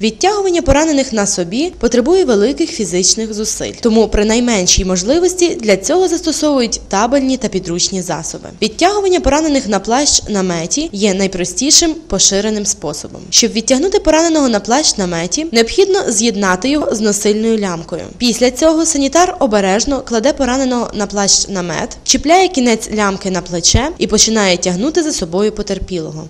Відтягування поранених на собі потребує великих фізичних зусиль, тому при найменшій можливості для цього застосовують табельні та підручні засоби. Відтягування поранених на плащ наметі є найпростішим поширеним способом. Щоб відтягнути пораненого на плащ наметі, необхідно з'єднати його з носильною лямкою. Після цього санітар обережно кладе пораненого на плащ намет, чіпляє кінець лямки на плече і починає тягнути за собою потерпілого.